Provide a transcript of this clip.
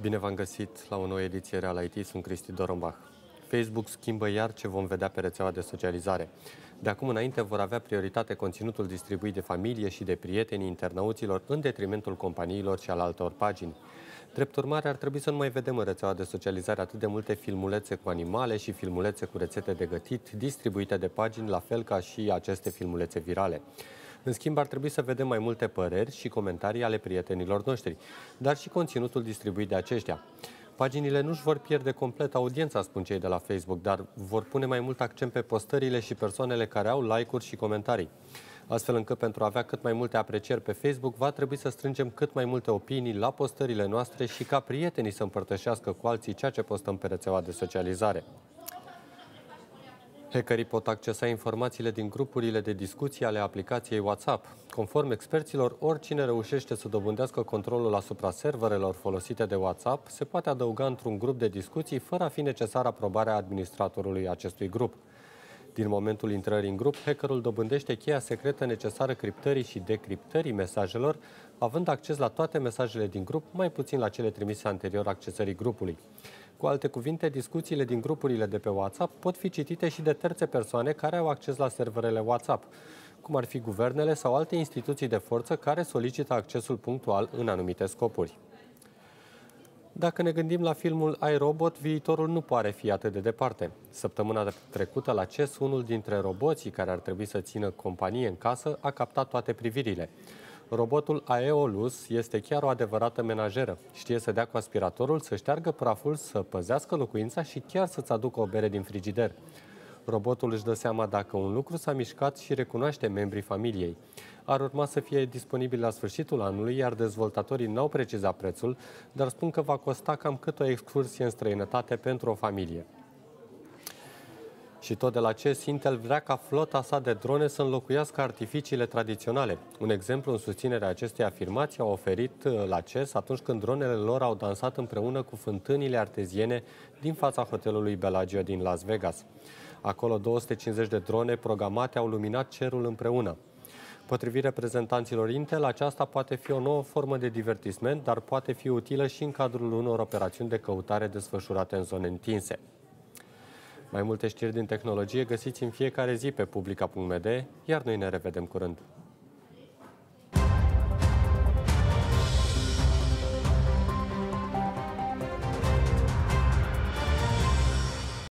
Bine v-am găsit la o nouă ediție Real IT, sunt Cristi Dorombach. Facebook schimbă iar ce vom vedea pe rețeaua de socializare. De acum înainte vor avea prioritate conținutul distribuit de familie și de prieteni internauților în detrimentul companiilor și al altor pagini. Drept urmare, ar trebui să nu mai vedem în rețeaua de socializare atât de multe filmulețe cu animale și filmulețe cu rețete de gătit distribuite de pagini, la fel ca și aceste filmulețe virale. În schimb, ar trebui să vedem mai multe păreri și comentarii ale prietenilor noștri, dar și conținutul distribuit de aceștia. Paginile nu-și vor pierde complet audiența, spun cei de la Facebook, dar vor pune mai mult accent pe postările și persoanele care au like-uri și comentarii. Astfel încât pentru a avea cât mai multe aprecieri pe Facebook, va trebui să strângem cât mai multe opinii la postările noastre și ca prietenii să împărtășească cu alții ceea ce postăm pe rețeaua de socializare. Hackerii pot accesa informațiile din grupurile de discuții ale aplicației WhatsApp. Conform experților, oricine reușește să dobândească controlul asupra serverelor folosite de WhatsApp se poate adăuga într-un grup de discuții fără a fi necesară aprobarea administratorului acestui grup. Din momentul intrării în grup, hackerul dobândește cheia secretă necesară criptării și decriptării mesajelor, având acces la toate mesajele din grup, mai puțin la cele trimise anterior accesării grupului. Cu alte cuvinte, discuțiile din grupurile de pe WhatsApp pot fi citite și de terțe persoane care au acces la serverele WhatsApp, cum ar fi guvernele sau alte instituții de forță care solicită accesul punctual în anumite scopuri. Dacă ne gândim la filmul iRobot, viitorul nu pare fi atât de departe. Săptămâna trecută la CES, unul dintre roboții care ar trebui să țină companie în casă a captat toate privirile. Robotul Aeolus este chiar o adevărată menajeră. Știe să dea cu aspiratorul, să șteargă praful, să păzească locuința și chiar să-ți aducă o bere din frigider. Robotul își dă seama dacă un lucru s-a mișcat și recunoaște membrii familiei. Ar urma să fie disponibil la sfârșitul anului, iar dezvoltatorii n-au precizat prețul, dar spun că va costa cam cât o excursie în străinătate pentru o familie. Și tot de la CES, Intel vrea ca flota sa de drone să înlocuiască artificiile tradiționale. Un exemplu în susținerea acestei afirmații a oferit uh, la CES atunci când dronele lor au dansat împreună cu fântânile arteziene din fața hotelului Bellagio din Las Vegas. Acolo 250 de drone programate au luminat cerul împreună. Potrivit reprezentanților Intel, aceasta poate fi o nouă formă de divertisment, dar poate fi utilă și în cadrul unor operațiuni de căutare desfășurate în zone întinse. Mai multe știri din tehnologie găsiți în fiecare zi pe publica.md, iar noi ne revedem curând.